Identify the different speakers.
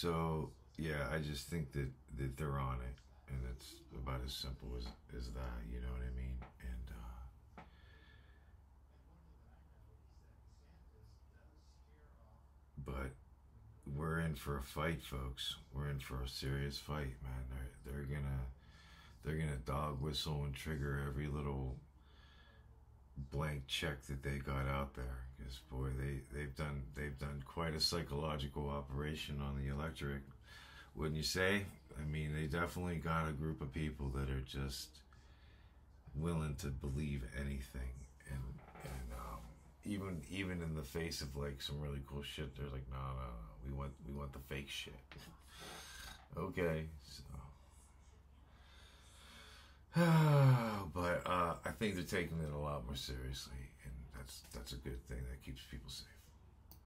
Speaker 1: So yeah, I just think that that they're on it, and it's about as simple as as that. You know what I mean? And uh, but we're in for a fight, folks. We're in for a serious fight, man. They're they're gonna they're gonna dog whistle and trigger every little blank check that they got out there because boy they they've done they've done quite a psychological operation on the electorate wouldn't you say? I mean they definitely got a group of people that are just willing to believe anything. And and um, even even in the face of like some really cool shit they're like no no no we want we want the fake shit. Okay so. But uh, I think they're taking it a lot more seriously, and that's that's a good thing.